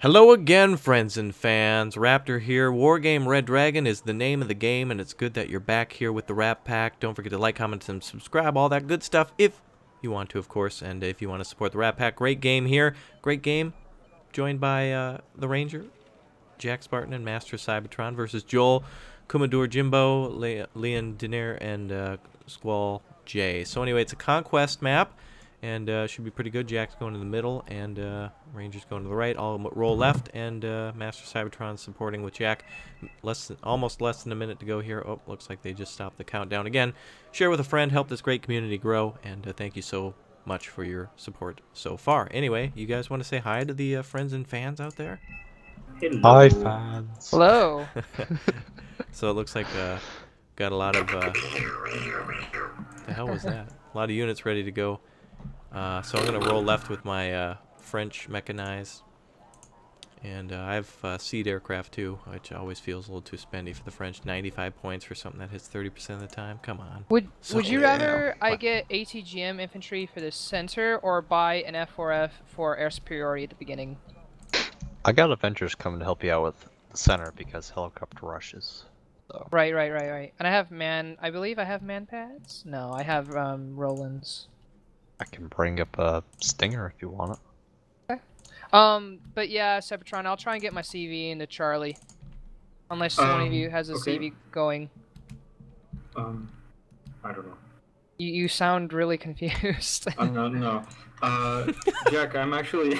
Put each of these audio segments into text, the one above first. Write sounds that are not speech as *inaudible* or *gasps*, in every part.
Hello again, friends and fans. Raptor here. Wargame Red Dragon is the name of the game, and it's good that you're back here with the Rap Pack. Don't forget to like, comment, and subscribe, all that good stuff, if you want to, of course. And if you want to support the Rap Pack, great game here. Great game. Joined by uh, the Ranger, Jack Spartan, and Master Cybertron versus Joel, Kumadur Jimbo, Le Leon Diner, and uh, Squall J. So anyway, it's a conquest map and uh, should be pretty good. Jack's going to the middle, and uh, Ranger's going to the right. I'll roll left, and uh, Master Cybertron supporting with Jack. Less than, almost less than a minute to go here. Oh, looks like they just stopped the countdown again. Share with a friend, help this great community grow, and uh, thank you so much for your support so far. Anyway, you guys want to say hi to the uh, friends and fans out there? Hello. Hi, fans. Hello. *laughs* *laughs* so it looks like uh, got a lot of. Uh, the hell was that? A lot of units ready to go. Uh, so I'm going to roll left with my uh, French mechanized. And uh, I have uh, SEAD aircraft too, which always feels a little too spendy for the French. 95 points for something that hits 30% of the time. Come on. Would So- Would you Yeah. rather I What? get ATGM infantry for the center or buy an F4F for air superiority at the beginning? I got Avengers coming to help you out with the center because helicopter rushes. So Right, right, right, right. And I have man. I believe I have man pads. No, I have um, Roland's. I can bring up a Stinger if you want it. Okay. Um, but yeah, Cybertron, I'll try and get my CV into Charlie. Unless one of Um, you has a okay. CV going. Um, I don't know. You, you sound really *laughs* confused. I'm not. No. Uh, *laughs* Jack, I'm actually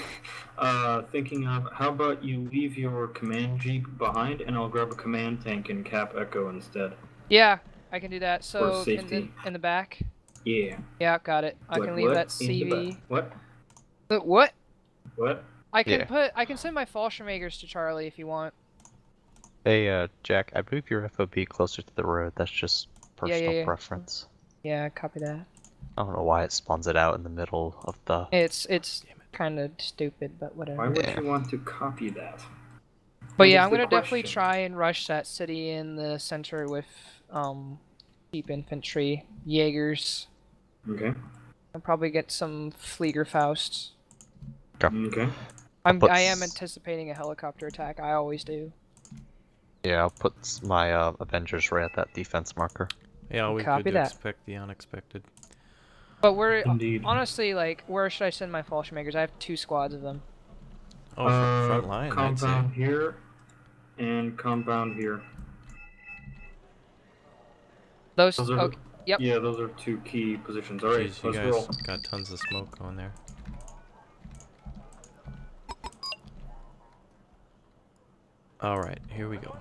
uh, thinking of how about you leave your command jeep behind, and I'll grab a command tank and cap Echo instead. yeah, I can do that. So in the, safety. in the back. Yeah. Yeah, got it. I Like can leave that CV. What? Uh, What? What? I can Yeah. put. I can send my Fallschirmjägers to Charlie if you want. Hey, uh, Jack, I move your FOB closer to the road. That's just yeah, personal yeah. preference. Yeah, copy that. I don't know why it spawns it out in the middle of the. It's it's kind of stupid, but whatever. Why would Yeah. you want to copy that? But What yeah, I'm gonna definitely try and rush that city in the center with um cheap infantry, Jaegers. Okay. I'll probably get some Fliegerfausts. Okay. I'm put I am anticipating a helicopter attack. I always do. Yeah, I'll put my uh, Avengers right at that defense marker. Yeah, we Copy good to that. expect the unexpected. But we're Indeed. honestly like, where should I send my Fallschirmjägers? I have two squads of them. Oh, uh, front, front line, I'd say. Compound here, and compound here. Those. Those are. okay, yep. Yeah, those are two key positions. All right, Jeez, you let's guys roll. got tons of smoke going there. All right, here we go.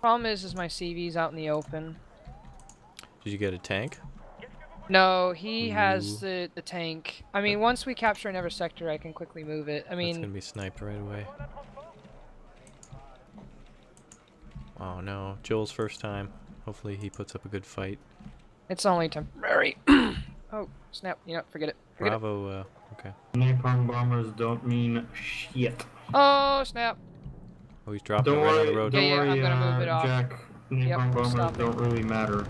Problem is, is my CV's out in the open. Did you get a tank? No, he Ooh. has the the tank. I mean, once we capture another sector, I can quickly move it. I That's mean, gonna be sniped right away. Oh no, Joel's first time. Hopefully he puts up a good fight. it's only temporary. *clears throat* oh, snap! You know, forget it. Forget it. Bravo. Uh, okay. Napalm bombers don't mean shit. Oh, snap! Oh, he's dropping Don't right on the road. don't Yeah, yeah, I'm worry, gonna move uh, it off. Jack. Napalm Yep, bombers stop don't really matter.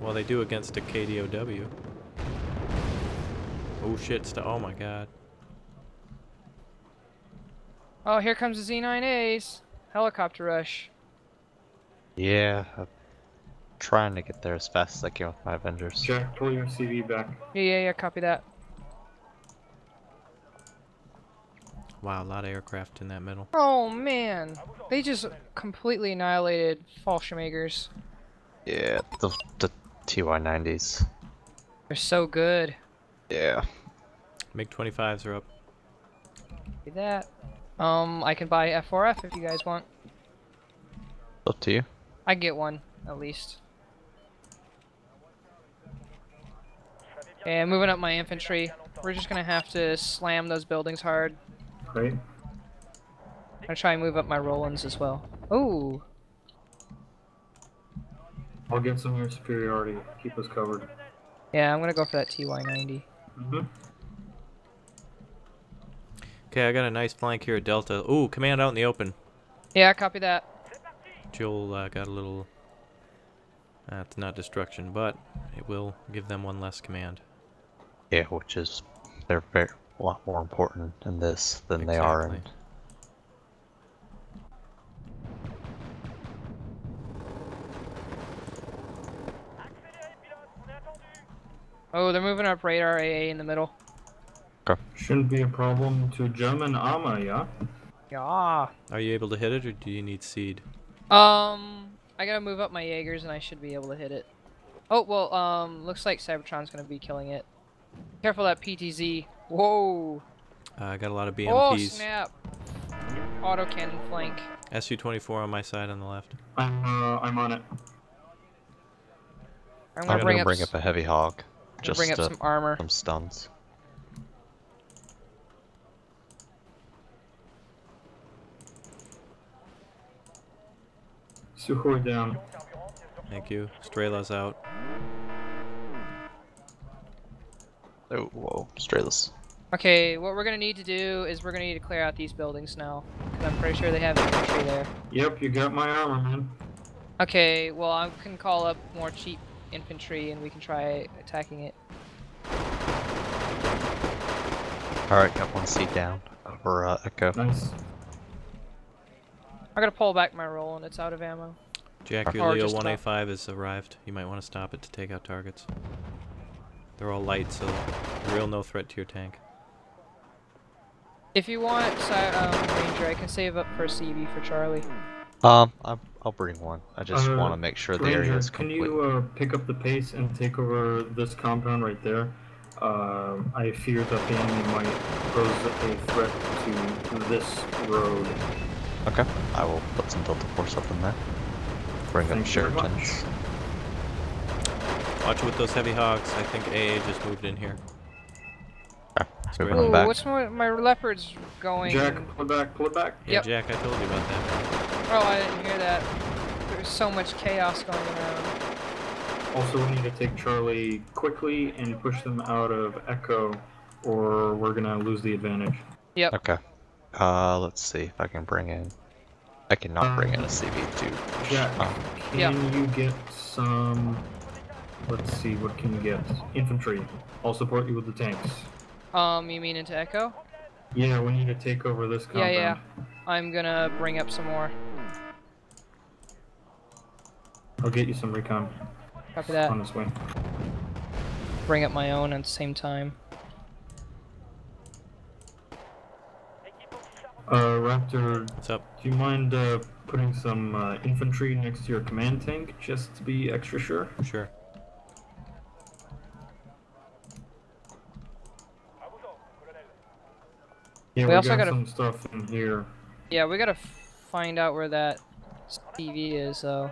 Well, they do against a KDOW. Oh shit! St oh my god. Oh, here comes the Z9As. Helicopter rush. Yeah, I'm trying to get there as fast as I can with my Avengers. Jack, pull your CV back. Yeah, yeah, yeah. Copy that. Wow, a lot of aircraft in that middle. Oh man, they just completely annihilated Fallschirmjägers. Yeah, the the TY90s. They're so good. Yeah. MiG 25s are up. Do that. Um, I can buy F4F if you guys want. Up to you. I get one at least. And moving up my infantry, we're just gonna have to slam those buildings hard. Right? I'm gonna try and move up my Rolands as well. Ooh, I'll get some of your superiority. Keep us covered. yeah, I'm gonna go for that TY90. Mm-hmm. Okay, I got a nice flank here at Delta. Ooh, command out in the open. Yeah, copy that. Joel uh, got a little. That's not destruction, but it will give them one less command. Yeah, which is they're very a lot more important in this than they are in. Exactly. Oh, they're moving up radar AA in the middle. Shouldn't be a problem to German armor, yeah? Yeah. Are you able to hit it, or do you need SEAD? Um, I gotta move up my Jaegers and I should be able to hit it. Oh, well, um, looks like Cybertron's gonna be killing it. Careful that PTZ. Whoa. Uh, I got a lot of BMPs. Oh, BMPs. snap. Auto cannon flank. SU-24 on my side on the left. I'm, uh, I'm on it. I'm I'm gonna gonna bring up, bring up a heavy hog, just bring up to some armor. some stuns. Sukhoi down. Thank you. Strela's out. Oh, whoa, Strelas. Okay, what we're gonna need to do is we're gonna need to clear out these buildings now. Cause I'm pretty sure they have infantry there. Yep, you got my armor, man. Okay, well I can call up more cheap infantry and we can try attacking it. Alright, got one seat down over uh, Echo. Nice. I gotta pull back my roll and it's out of ammo. Jack, your Or Leo 1A5 has arrived. You might want to stop it to take out targets. They're all light, so real no threat to your tank. If you want, si- um, Ranger, I can save up for a CV for Charlie. Um, I'm, I'll bring one. I just Uh, want to make sure the area Ranger, is can you uh, pick up the pace and take over this compound right there? Um, I fear that the enemy might pose a threat to this road. Okay, I will put some Delta Force up in there. Bring up Thank you very much. Sheridans. Watch it with those heavy hogs. I think AA just moved in here. Okay, Square moving Ooh, back. what's my, my leopards going? Jack, pull it back, pull it back. Yeah, Yep. Jack, I told you about that. Oh, I didn't hear that. There's so much chaos going around. Also, we need to take Charlie quickly and push them out of Echo, or we're gonna lose the advantage. Yep. Okay. Uh, let's see if I can bring in. I cannot bring in a CV2. Jack, Oh, can Yeah. you get some? Let's see, what can you get? Infantry. I'll support you with the tanks. Um, you mean into Echo? Yeah, we need to take over this Yeah, compound. yeah. I'm gonna bring up some more. I'll get you some recon Copy that. on this way. Bring up my own at the same time. Uh, Raptor, What's up? do you mind uh, putting some uh, infantry next to your command tank just to be extra sure? Sure. Yeah, We we, also got gotta- some stuff in here. Yeah, we gotta find out where that TV is, though.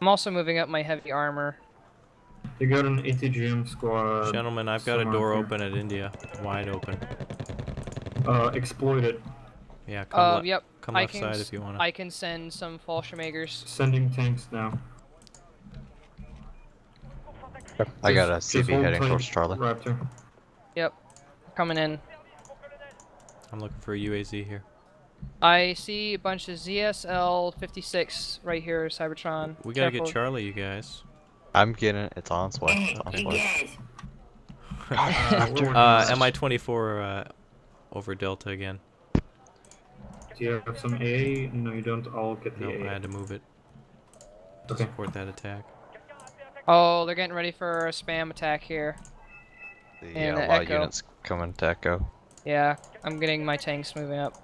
I'm also moving up my heavy armor. They got an ATGM squad. Gentlemen, I've got a door here. open at India. Wide open. Uh, exploit it. Yeah, come, Uh, le- yep. come I left can side if you want to. I can send some Fallschirmjägers. Sending tanks now. I got a Just- just CV hold heading tight, towards Charlie. Raptor. Coming in. I'm looking for a UAZ here. I see a bunch of ZSL 56 right here, Cybertron. We gotta Careful. get Charlie, you guys. I'm getting it. It's on its way. It's on its way. Uh, we're working on Uh, this. MI-24 uh, over Delta again. Do you have some AA? No, you don't. I'll get the A. Nope, I had to move it to Okay. support that attack. Oh, they're getting ready for a spam attack here. The And uh, the lot of units coming to Echo. Yeah, I'm getting my tanks moving up.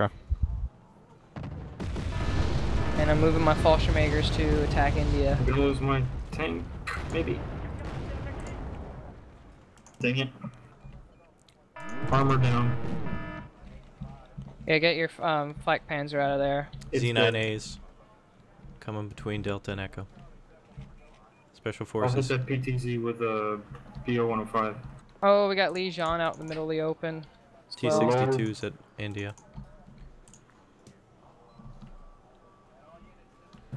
Okay. And I'm moving my Fallschirmjägers to attack India. I'm gonna lose my tank. Maybe. Dang it. Armor down. Yeah, get your um, flak panzer out of there. Z9As coming between Delta and Echo. Special I'll hit Forces. that PTZ with a BO-105. Oh, we got Lee Jean out in the middle of the open. T-62s at India.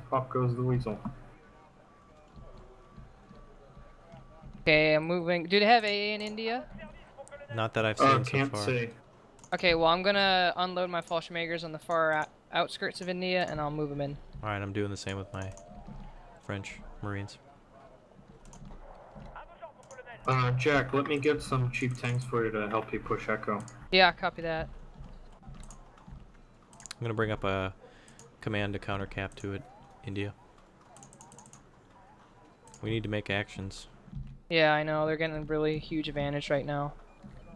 Pop goes the weasel. Okay, I'm moving. Do they have AA in India? Not that I've seen Uh, so can't far. say. Okay, well I'm gonna unload my Fallschirmjägers on the far outskirts of India, and I'll move them in. Alright, I'm doing the same with my French Marines. Uh, Jack, let me get some cheap tanks for you to help you push Echo. Yeah, copy that. I'm gonna bring up a command to counter cap to it, India. We need to make actions. Yeah, I know. They're getting a really huge advantage right now.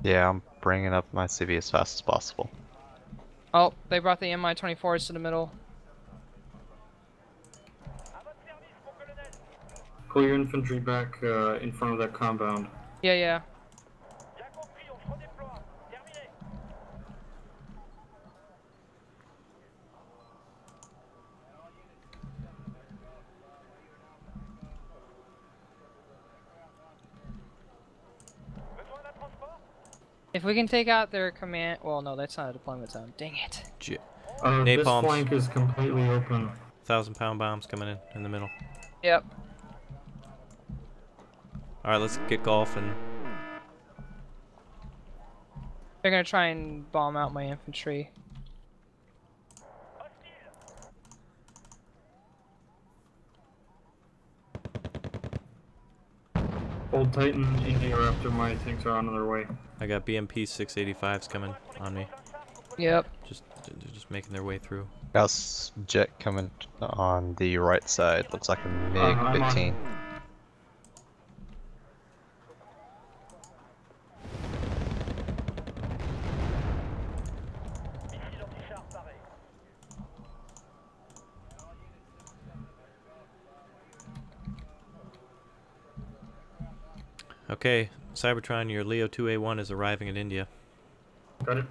Yeah, I'm bringing up my CV as fast as possible. Oh, they brought the Mi-24s to the middle. Pull your infantry back uh, in front of that compound. Yeah, yeah. If we can take out their command, well, no, that's not a deployment zone. Dang it. J- Uh, this Napalms. flank is completely open. thousand pound bombs coming in in the middle. Yep. All right, let's get golf and They're gonna try and bomb out my infantry. Old Titan, India Raptor, my tanks are on their way. I got BMP 685s coming on me. Yep. Just they're just making their way through. Got jet coming on the right side. Looks like a MiG Uh, Okay, Cybertron, your Leo 2A1 is arriving in India. Got it.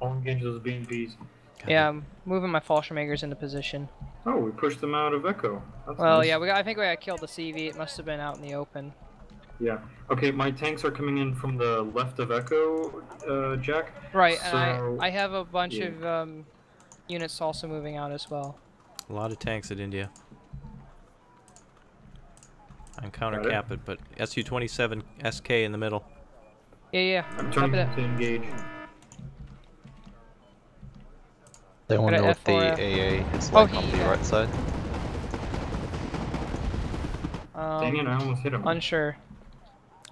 I'll engage those BMPs. God, Yeah, I'm moving my Fallschirmjägers into position. Oh, we pushed them out of Echo. That's Well, nice. yeah, we got, I think we got killed the CV. It must have been out in the open. Yeah. Okay, my tanks are coming in from the left of Echo, uh, Jack. Right, So, and I, I have a bunch yeah. of um, units also moving out as well. A lot of tanks at India. I'm counter Got it. cap it, but SU-27 SK in the middle. Yeah, yeah. I'm Copy turning that. to engage. They want to Got know a what the AA is Oh, like on he- the right side. Dang it, Um, I almost hit him. unsure.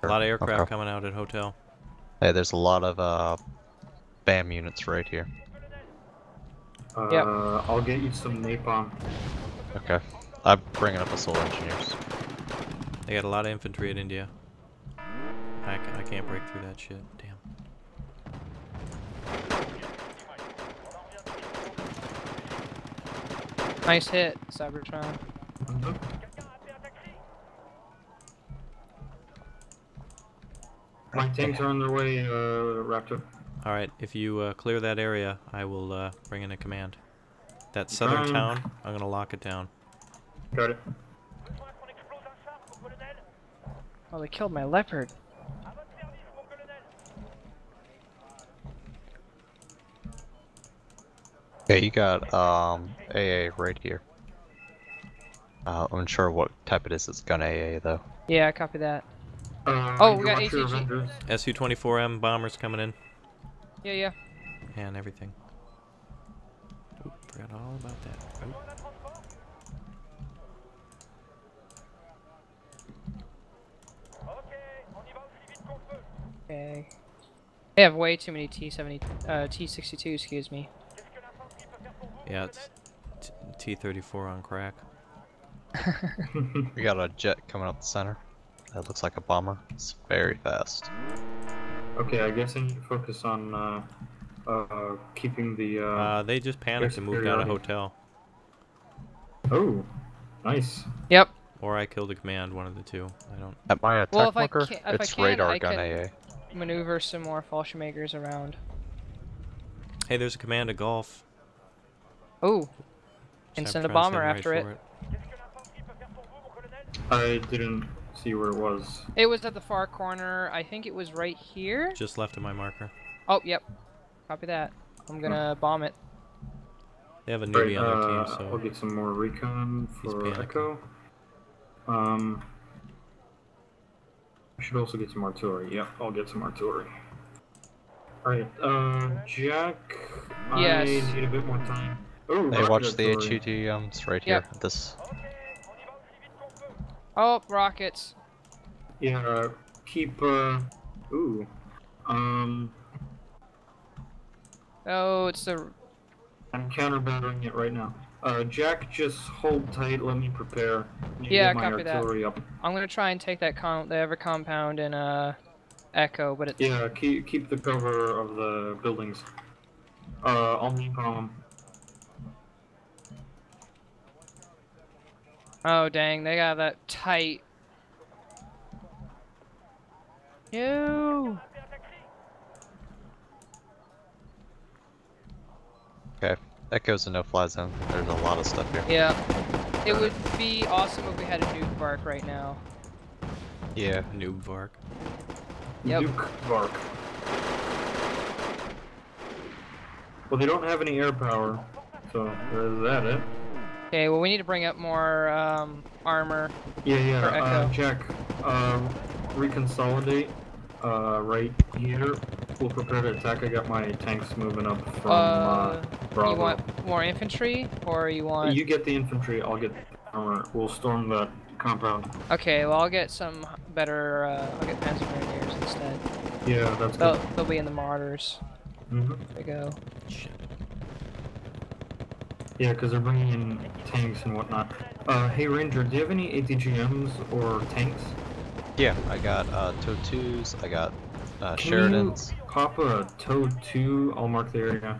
A lot of aircraft Okay. coming out at hotel. Hey, there's a lot of uh, BAM units right here. Uh, Yep. I'll get you some napalm. Okay. I'm bringing up assault engineers. They got a lot of infantry in India. I, ca- I can't break through that shit. Damn. Nice hit, Cybertron. My tanks are on their way, uh, Raptor. All right, if you uh, clear that area, I will uh, bring in a command. That southern Um, town, I'm gonna lock it down. Got it. Oh, they killed my leopard. Okay, you got um AA right here. Uh, I'm unsure what type it is. It's gun AA though. Yeah, I copy that. Uh, Oh, we got watch ATG. SU-24M bombers coming in Yeah, yeah. and everything. Oop, forgot all about that. Oop. Okay. They have way too many T70, uh, T62, excuse me. Yeah, it's t- T-34 on crack. *laughs* We got a jet coming up the center. That looks like a bomber. It's very fast. okay, I guess I need to focus on uh, uh, keeping the. Uh... Uh, they just panicked and moved out of hotel. oh, nice. Yep. Or I killed a command, one of the two. I don't. At my attack Well, if I marker, ca- if I it's can, radar I gun can- AA. Maneuver some more Fallschirmjägers around. Hey, there's a command of golf. Oh, And send a bomber heading after for it. I didn't see where it was. it was at the far corner. I think it was right here. Just left of my marker. Oh, yep. Copy that. I'm gonna bomb it. They have a Right, newbie on their uh, team, so I'll get some more recon for panicking. Echo. Um, I should also get some artillery. Yep, I'll get some artillery. Alright, uh, Jack, Yes. I need a bit more time. Oh, Hey, rocket watch the artillery. HUD um, it's right Yep. here. This Oh, rockets. Yeah, uh, keep, uh, ooh. Um, Oh, it's the. I'm counter battering it right now. Uh, Jack, just hold tight, let me prepare. Need to Yeah, get my copy that. up. I'm gonna try and take that com the ever compound and uh, echo, but it's. Yeah, keep, keep the cover of the buildings. Uh, I'll need bomb. Oh dang, they got that tight. No. Okay. Echo's a no-fly zone. There's a lot of stuff here. Yeah. It would be awesome if we had a nuke bark right now. Yeah. Noob bark. Yep. Nuke Bark. Well, they don't have any air power, so there's that, it. Okay, well we need to bring up more um, armor. Yeah, yeah. For Uh, Jack, um, reconsolidate. Uh, right here. We'll prepare to attack. I got my tanks moving up from uh, Uh, Bravo. you want more infantry, or you want? You get the infantry. I'll get the armor. We'll storm the compound. Okay, well I'll get some better. Uh, I'll get Panzer Grenadiers instead. Yeah, that's They'll, good. they'll be in the mortars. hmm There we go. Shit. Yeah, because they're bringing in tanks and whatnot. Uh, hey Ranger, do you have any ATGMs or tanks? Yeah, I got uh, TOW2s, I got uh, Can Sheridans. you pop a Toad 2? I'll mark the area.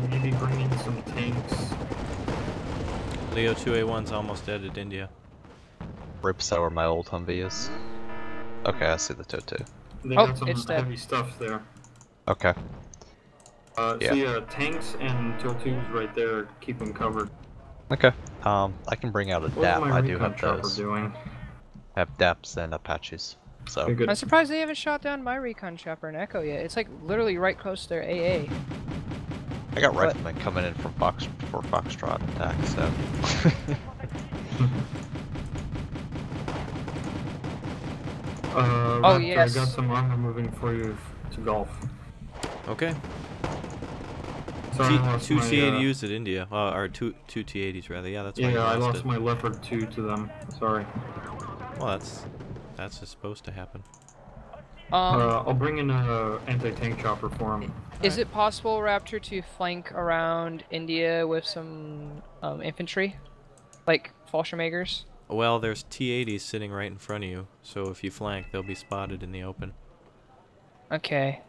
And maybe bring in some tanks. Leo 2A1's almost dead at India. Rips out where my old Humvee is. Okay, I see the TOW2. They Oh, got some it's dead. heavy stuff there. Okay. Uh, Yeah. So yeah, tanks and Toad 2s right there. Keep them covered. Okay. Um, I can bring out a What's DAP. I do recon have chopper those. doing? I have DAPs and Apaches. So good. I'm surprised they haven't shot down my recon chopper and echo yet. It's like literally right close to their AA. I got What? riflemen coming in from Fox for Foxtrot attack. So *laughs* Uh, Oh, Raptor, yes. I got some armor moving for you to golf. Okay. Sorry, I T- lost two T80s at India. Uh, or two two T80s rather. Yeah, that's Uh, why yeah, I lost lost it. my Leopard 2 to them. Sorry. Well, that's that's just supposed to happen. Um, uh, I'll bring in a anti-tank chopper for him. is it possible, Raptor, to flank around India with some um, infantry, like Fallschirmjägers? Well, there's T80s sitting right in front of you, so if you flank, they'll be spotted in the open. Okay.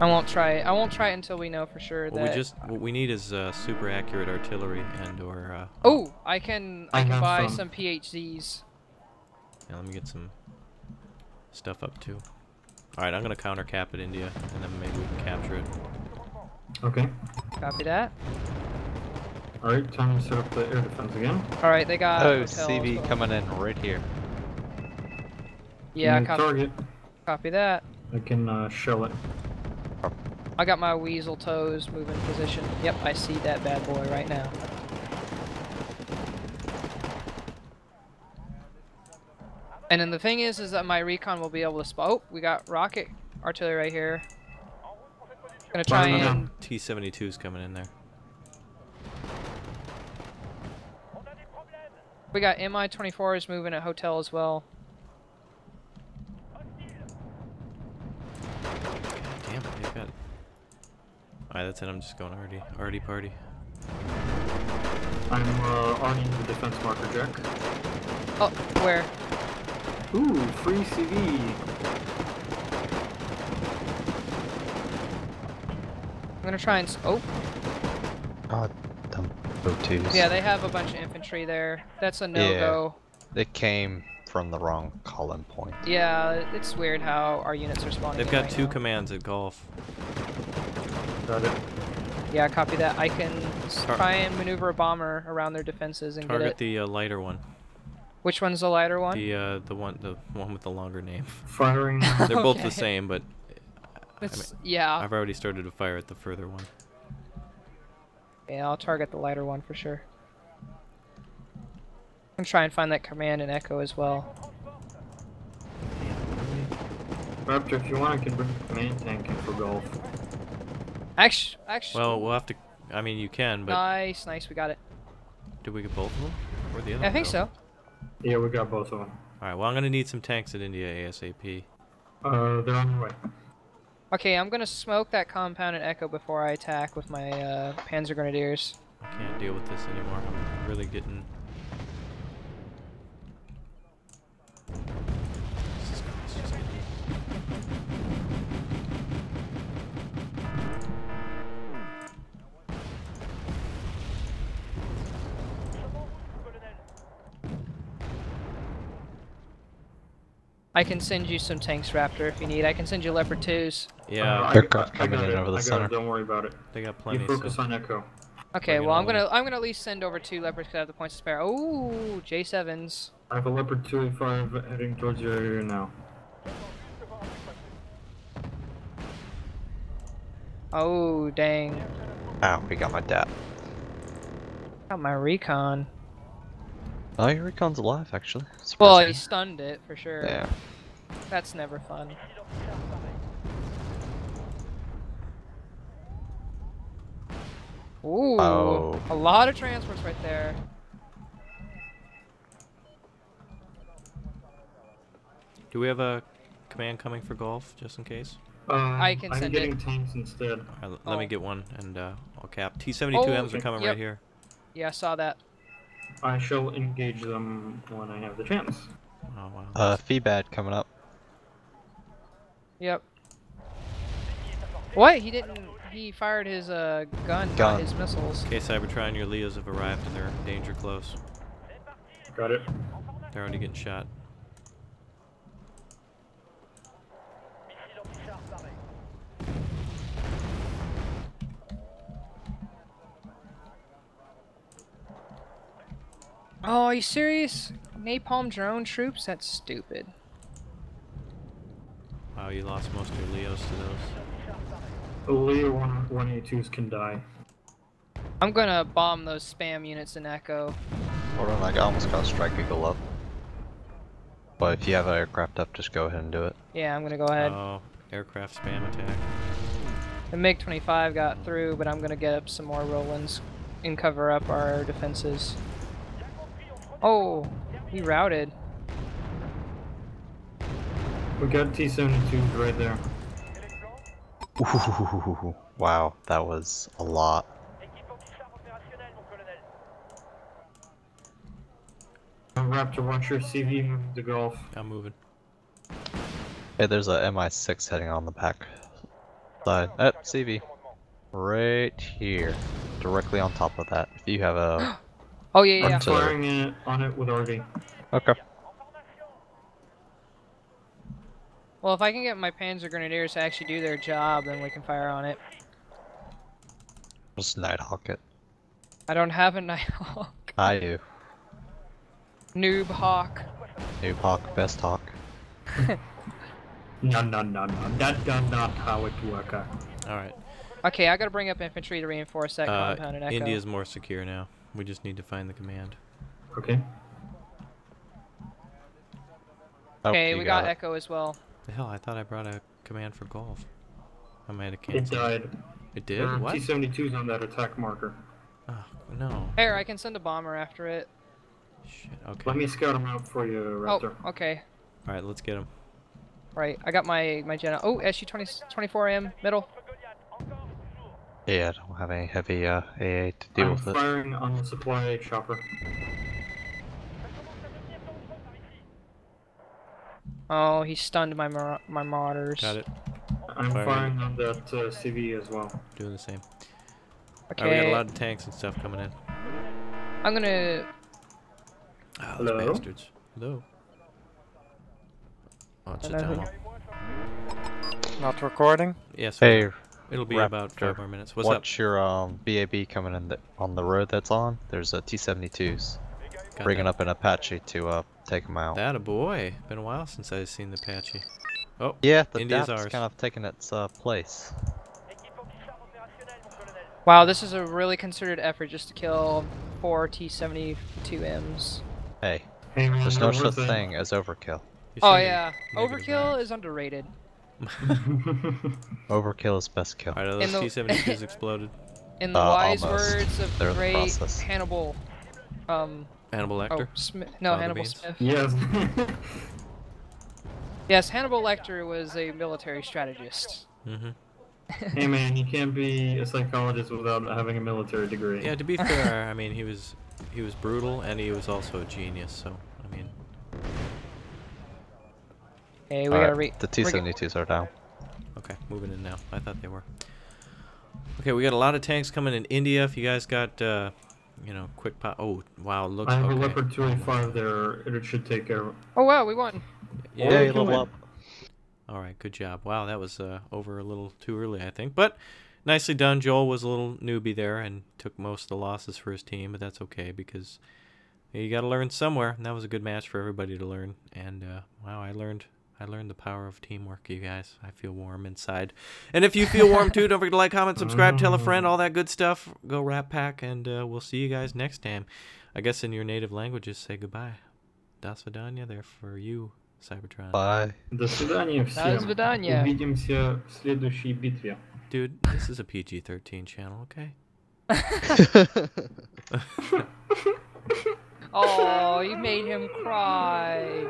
I won't try. it. I won't try it until we know for sure What we just what we need is uh, super accurate artillery and or uh, Oh, I can. I, I can buy some. some PHZs. yeah, let me get some stuff up too. All right, I'm gonna counter cap at India, and then maybe we can capture it. Okay. Copy that. Alright, time to set up the air defense again. All right, they got. oh, CV well. coming in right here. Yeah, copy, target. copy that. I can uh, shell it. I got my weasel toes moving position. Yep, I see that bad boy right now. And then the thing is, is that my recon will be able to spot. Oh, we got rocket artillery right here. Gonna try Fire them and. T-72's coming in there. We got Mi-24s moving at hotel as well. Damn it, they've got. All right, that's it. I'm just going already, already party. I'm uh, already in the defense marker, Jack. Oh, where? Ooh, free CV. I'm gonna try and. s- Oh, God, dumb TOW2s. yeah, they have a bunch of infantry there. That's a no-go. Yeah, They came from the wrong column point. Yeah, it's weird how our units are spawning. They've got right two now. commands at golf. Got it. Yeah, copy that. I can Tar- try and maneuver a bomber around their defenses and get Target it. the uh, lighter one. Which one's the lighter one? The uh, the one the one with the longer name. Firing. *laughs* They're both Okay. the same, but It's- yeah. I've already started to fire at the further one. Yeah, I'll target the lighter one for sure. I'm try and find that command and echo as well. Raptor, if you want, I can bring the command tank in for golf. Actually, actually, Well, we'll have to. I mean, you can, but nice, nice, we got it. Did we get both of them? Or the other I one think go? so. Yeah, we got both of them. Alright, well, I'm gonna need some tanks at India ASAP. Uh, they're on the way. Okay, I'm gonna smoke that compound and echo before I attack with my uh, Panzer Grenadiers. I can't deal with this anymore. I'm really getting. I can send you some tanks, Raptor, if you need. I can send you Leopard 2s. Yeah, Uh, Aircraft I, I coming in it. over the I center. It. Don't worry about it. they got plenty. You plenty. focus So. on Echo. Okay, Bring well I'm gonna I'm gonna at least send over two Leopards because I have the points to spare. Oh, J7s. I have a Leopard 2A5 heading towards your area now. Oh, dang. Ow, we got my dap. Got my recon. Oh, your recon's alive, actually. Well, Surprising. he stunned it for sure. Yeah. That's never fun. Ooh, Oh. a lot of transports right there. Do we have a command coming for golf, just in case? Um, I can I'm send getting it. tanks instead. Alright, l- let me Oh. get one, and uh, I'll cap. T-72Ms are okay. coming Yep. right here. Yeah, I saw that. I shall engage them when I have the chance. Oh wow. Uh, Feebad coming up. Yep. What? He didn't. He fired his uh gun, Gun. not his missiles. Okay, Cybertron, your Leos have arrived, and they're danger close. Got it. They're already getting shot. Oh, are you serious? Napalm drone troops? That's stupid. Wow, you lost most of your Leos to those. The Leo 182s can die. I'm gonna bomb those spam units in Echo. Hold on, I almost got Strike Eagle up. But if you have an aircraft up, just go ahead and do it. Yeah, I'm gonna go ahead. Oh, aircraft spam attack. The MiG-25 got through, but I'm gonna get up some more Rolands and cover up our defenses. Oh, he routed. We got T-72s right there. Ooh, wow, that was a lot. Raptor, watch your CV move to Gulf. I'm moving. Hey, there's a MI6 heading on the back side. Eh, CV. Right here. Directly on top of that. If you have a... *gasps* Oh yeah, yeah. Run to- Firing it on it with RV. Okay. Well, if I can get my Panzer Grenadiers to actually do their job, then we can fire on it. Just Nighthawk it. I don't have a *laughs* Nighthawk. I do. Noob Hawk. Noob Hawk, best Hawk. *laughs* No, no, no, no. That does not how it works. Alright. Okay, I gotta bring up infantry to reinforce that Uh, compound in Echo. India's more secure now. We just need to find the command. Okay. Oh, Okay, we got, it. Echo as well. The hell, I thought I brought a command for golf. I might have It canceled. died. It There are did? Mm, what? T-72s on that attack marker. Oh, no. Here, I can send a bomber after it. Shit, okay. Let me scout them out for you, oh, Raptor. Oh, okay. Alright, let's get him. Right, I got my my gen. Oh, SU 20 24M middle. Yeah, I don't have any heavy uh, AA to deal I'm with it. firing on the supply chopper. Oh, he stunned my mar my marauders. Got it. I'm Firing. firing on that uh, CV as well. Doing the same. Okay, Alright, we got a lot of tanks and stuff coming in. I'm gonna. Oh, Hello? those bastards. Hello. Oh, it's a Hello. demo. Not recording? Yes, Hey, it'll be Raptor, about five more minutes. What's up? watch your um, BAB coming in the, on the road that's on. There's a T-72s. Got Bringing that. up an Apache to uh, take them out. That a boy. Been a while since I've seen the Apache. Oh, Yeah, the India's DAP's ours. kind of taking its uh, place. Wow, this is a really concerted effort just to kill four T72Ms. Hey, Hey man, there's no such thing as overkill. Oh yeah, negative overkill is underrated. *laughs* Overkill is best kill. Alright, In those the- T-72s *laughs* exploded? In the Uh, wise almost. words of They're the great process. Hannibal, Um, Hannibal oh, Lecter. Smith. No, Oh, Hannibal. Smith. Yes. *laughs* Yes, Hannibal Lecter was a military strategist. Mm-hmm. hey man, you can't be a psychologist without having a military degree. Yeah, to be fair, I mean he was he was brutal and he was also a genius. So I mean, Okay, we gotta Alright, re. the T-72s are down. okay, moving in now. I thought they were. Okay, we got a lot of tanks coming in India. If you guys got, uh, you know, quick pop. Oh, wow, looks I have okay. a Leopard 2A5 there. It should take care of Oh wow, we won. Yeah. Or Yeah, you level win. up. All right, good job. Wow, that was uh, over a little too early, I think. But nicely done. Joel was a little newbie there and took most of the losses for his team, but that's okay because you got to learn somewhere. And that was a good match for everybody to learn. And uh, wow, I learned. I learned the power of teamwork, you guys. I feel warm inside. And if you feel warm too, don't *laughs* forget to like, comment, subscribe, tell a friend, all that good stuff. Go Rap Pack, and uh, we'll see you guys next time. I guess in your native languages, say goodbye. Das Vidanya there for you, Cybertron. Bye. До свидания всем. свидания. Увидимся в следующей битве. Dude, this is a PG 13 channel, okay? *laughs* *laughs* Oh, you made him cry.